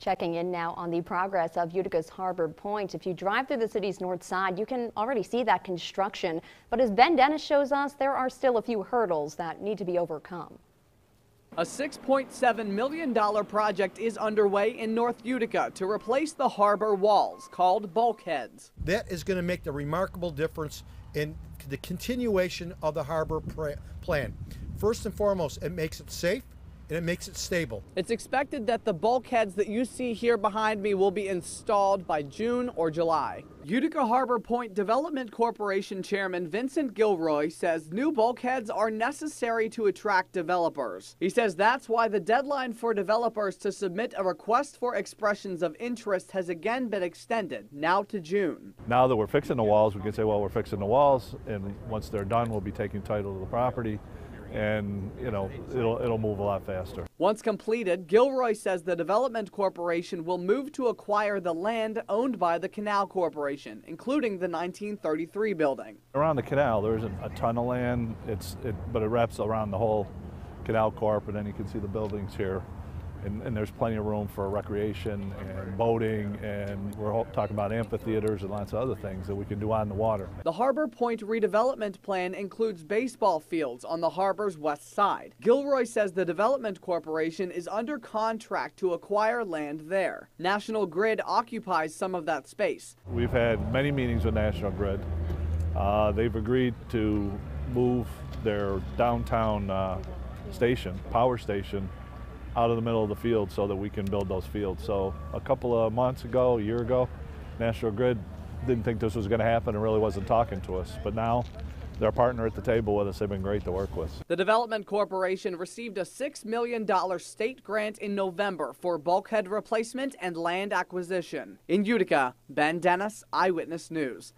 Checking in now on the progress of Utica's Harbor Point. If you drive through the city's north side, you can already see that construction. But as Ben Dennis shows us, there are still a few hurdles that need to be overcome. A $6.7 million project is underway in North Utica to replace the harbor walls called bulkheads. That is going to make the remarkable difference in the continuation of the harbor plan. First and foremost, it makes it safe and it makes it stable. It's expected that the bulkheads that you see here behind me will be installed by June or July. Utica Harbor Point Development Corporation Chairman Vincent Gilroy says new bulkheads are necessary to attract developers. He says that's why the deadline for developers to submit a request for expressions of interest has again been extended, now to June. Now that we're fixing the walls, we can say, well, we're fixing the walls, and once they're done, we'll be taking title to the property and you know it'll it'll move a lot faster. Once completed, Gilroy says the Development Corporation will move to acquire the land owned by the Canal Corporation, including the 1933 building. Around the canal, there isn't a ton of land. It's it, but it wraps around the whole Canal Corp, and then you can see the buildings here and, and, there's plenty of room for recreation and boating, and we're talking about amphitheaters and lots of other things that we can do on the water. The Harbor Point redevelopment plan includes baseball fields on the harbor's west side. Gilroy says the Development Corporation is under contract to acquire land there. National Grid occupies some of that space. We've had many meetings with National Grid. Uh, they've agreed to move their downtown uh, station, power station, out of the middle of the field so that we can build those fields. So a couple of months ago, a year ago, National Grid didn't think this was going to happen and really wasn't talking to us. But now they're a partner at the table with us. They've been great to work with. The Development Corporation received a $6 million state grant in November for bulkhead replacement and land acquisition. In Utica, Ben Dennis, Eyewitness News.